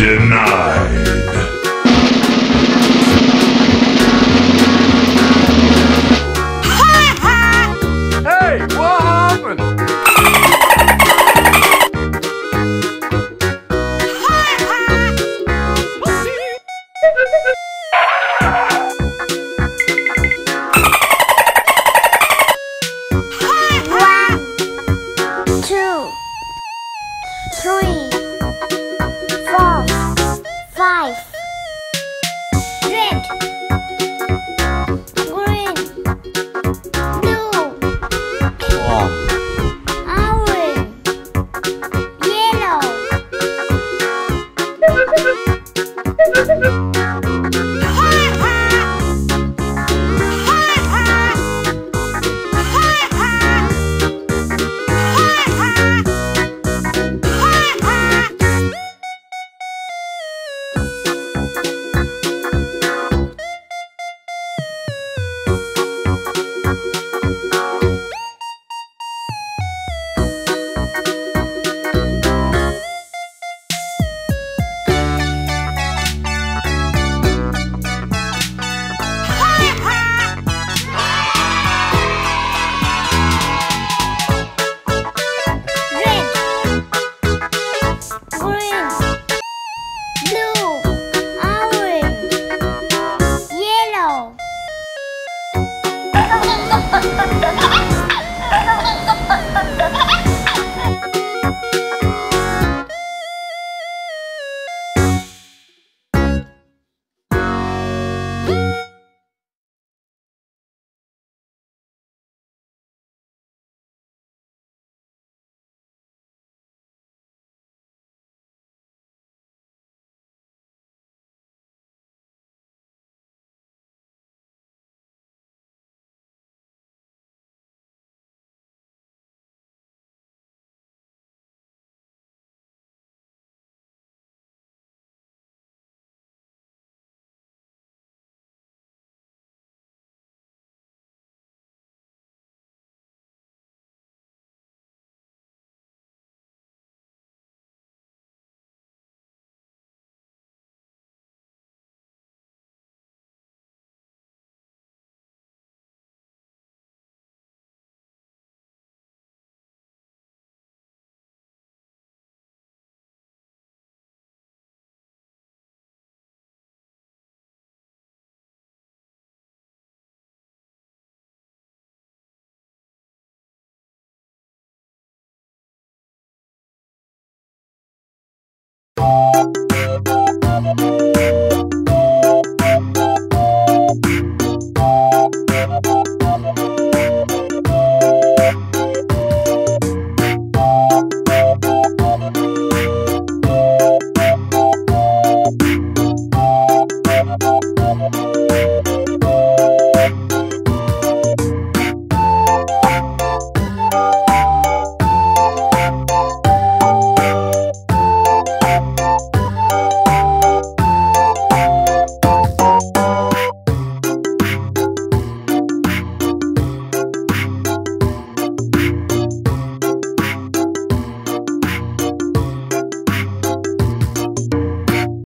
denied. hey, what happened? One, two, three life. You